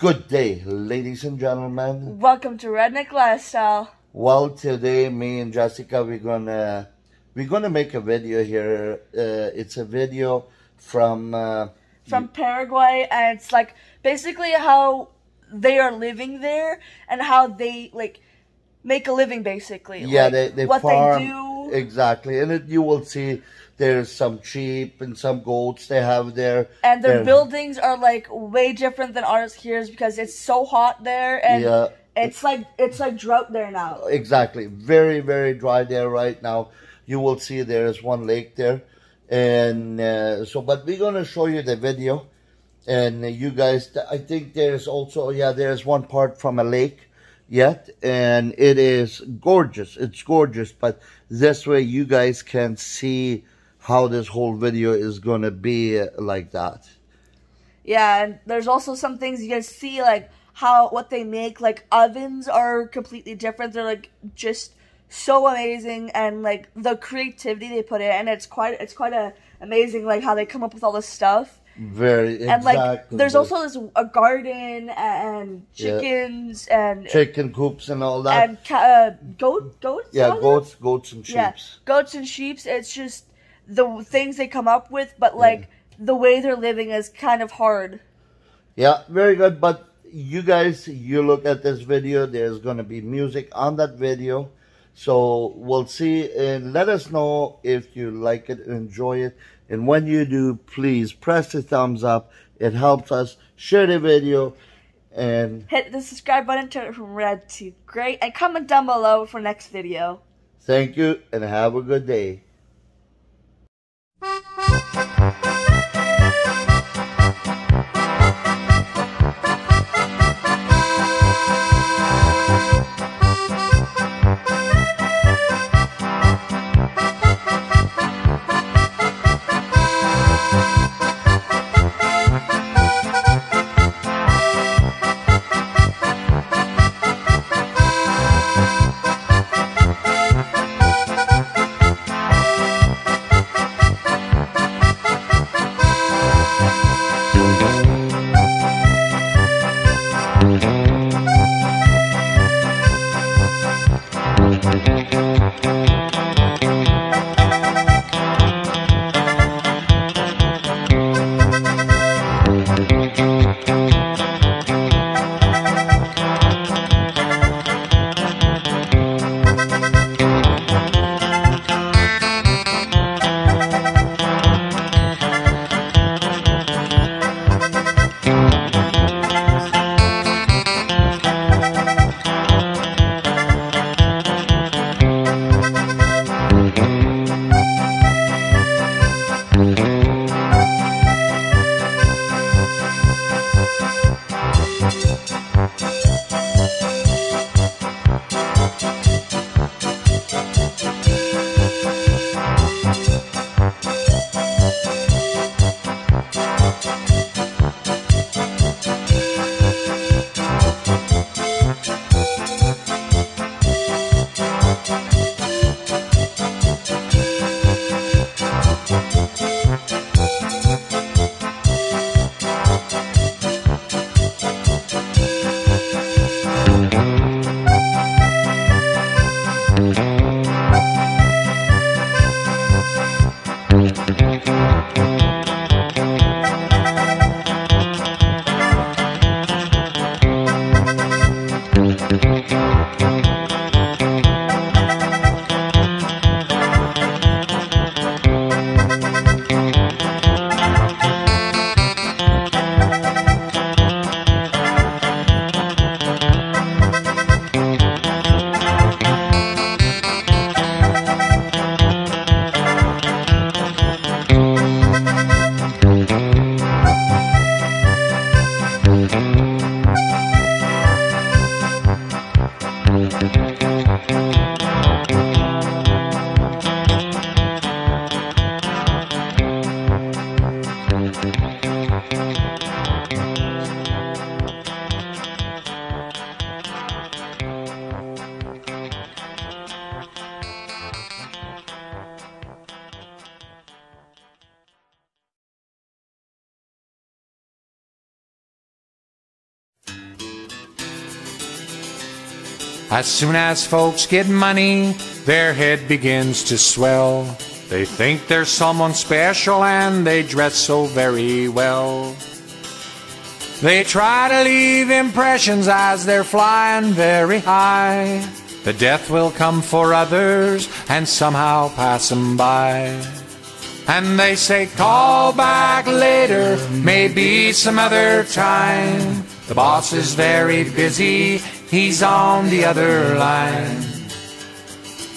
Good day, ladies and gentlemen. Welcome to Redneck Lifestyle. Well, today me and Jessica we're gonna we're gonna make a video here. Uh, it's a video from uh, from Paraguay, and it's like basically how they are living there and how they like make a living, basically. Yeah, like, they they what farm they do exactly, and it, you will see there's some sheep and some goats they have there, and their buildings are like way different than ours here because it's so hot there and. Yeah. It's like it's like drought there now. Exactly. Very, very dry there right now. You will see there is one lake there. And uh, so, but we're going to show you the video. And you guys, I think there's also, yeah, there's one part from a lake yet. And it is gorgeous. It's gorgeous. But this way you guys can see how this whole video is going to be like that. Yeah, and there's also some things you can see like how what they make like ovens are completely different. They're like just so amazing and like the creativity they put in and it's quite it's quite a amazing like how they come up with all this stuff. Very, exactly. And like there's also this a garden and Yeah. chickens and chicken coops and all that. and ca- uh, goat goats. yeah, goats, goats and sheep. Yeah, goats and sheep. It's just the things they come up with, but like the way they're living is kind of hard. Yeah, very good. But you guys, you look at this video, there's going to be music on that video. So we'll see and let us know if you like it, enjoy it. And when you do, please press the thumbs up. It helps us share the video and Hit the subscribe button, turn it from red to gray, and comment down below for next video. thank you and have a good day. As soon as folks get money, their head begins to swell. They think they're someone special and they dress so very well. They try to leave impressions as they're flying very high. The death will come for others and somehow pass them by. And they say, call back later, maybe some other time. The boss is very busy, he's on the other line.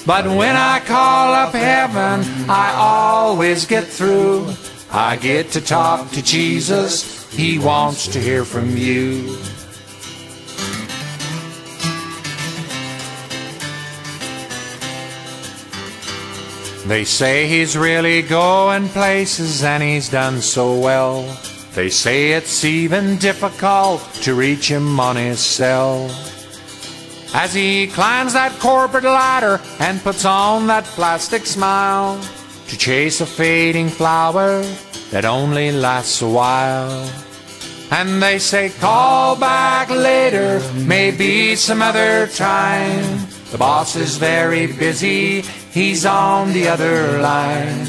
But when I call up heaven, I always get through. I get to talk to Jesus, he wants to hear from you. They say he's really going places and he's done so well. They say it's even difficult to reach him on his cell. As he climbs that corporate ladder and puts on that plastic smile to chase a fading flower that only lasts a while. And they say, call back later, maybe some other time. The boss is very busy, he's on the other line.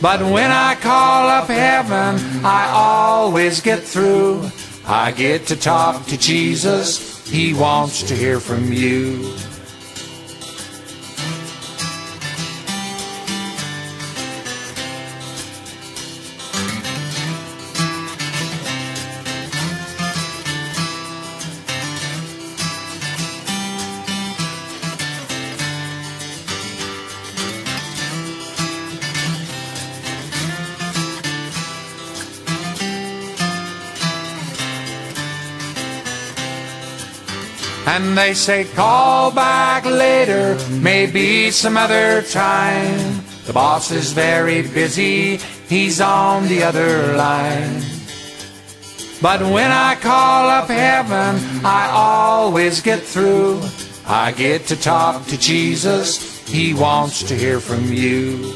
But when I call up heaven, I always get through. I get to talk to Jesus, he wants to hear from you. And they say, call back later, maybe some other time. The boss is very busy, he's on the other line. But when I call up heaven, I always get through. I get to talk to Jesus, he wants to hear from you.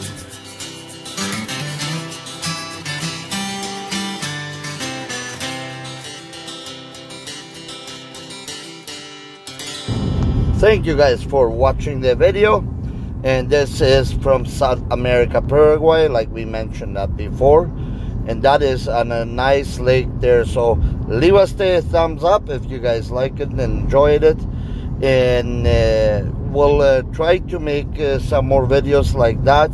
Thank you guys for watching the video. And this is from South America Paraguay like we mentioned that before. And that is on a nice lake there. So leave us a thumbs up if you guys like it and enjoyed it. And uh, we'll uh, try to make uh, some more videos like that.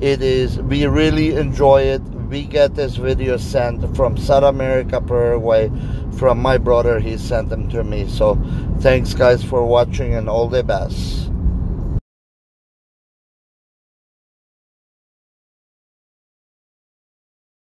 It is we really enjoy it we get this video sent from South America Paraguay from my brother he sent them to me. So thanks guys for watching and all the best